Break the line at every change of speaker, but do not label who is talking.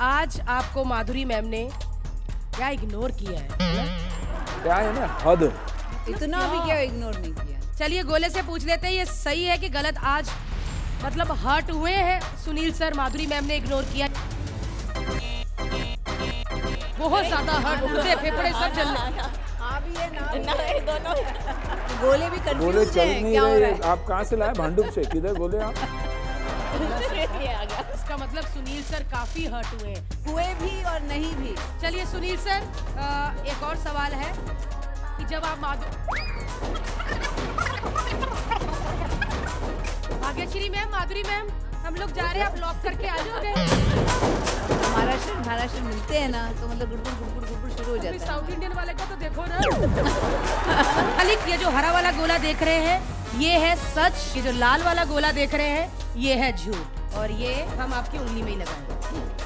आज आपको माधुरी मैम ने क्या इग्नोर किया है
क्या है ना? हद।
इतना भी क्या इग्नोर नहीं किया?
चलिए गोले से पूछ लेते हैं ये सही है कि गलत आज मतलब हर्ट हुए हैं सुनील सर माधुरी मैम ने इग्नोर किया? बहुत ज़्यादा हर्ट हुए फेफड़े सब चल रहे
हाँ भी है। ना गोले भी
गोले
कंफ्यूज
चल
हैं
नहीं
क्या हो
रहे? आप कहाँ से लाए? भांडुप से। किधर बोले आप?
इसका मतलब सुनील सर काफ़ी हर्ट हुए
हुए भी और नहीं भी।
चलिए सुनील सर अ, एक और सवाल है कि जब आप माधु भाग्यश्री मैम माधुरी मैम हम लोग जा रहे हैं आप लॉक करके आ जाओगे।
महाराष्ट्र महाराष्ट्र मिलते हैं ना तो मतलब गुड़गुड़ गुड़गुड़ गुड़गुड़ शुरू हो जाता है।
साउथ इंडियन वाले का तो देखो ना। खाली ये जो हरा वाला गोला देख रहे हैं ये है सच ये जो लाल वाला गोला देख रहे हैं ये है झूठ। और ये हम आपकी उंगली में ही लगाएँगे।